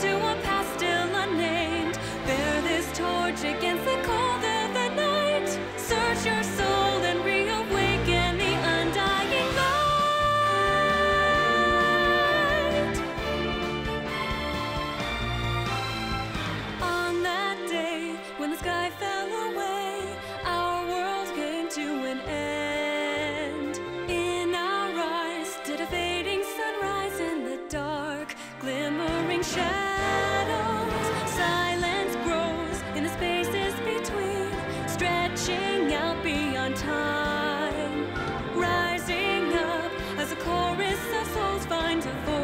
Do a path. time, rising up as a chorus of souls find a voice.